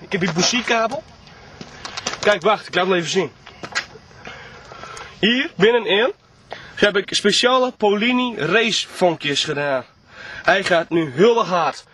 Ik heb die busiekabel. Kijk, wacht, ik laat het even zien. Hier binnenin heb ik speciale Polini racevonkjes gedaan. Hij gaat nu heel hard.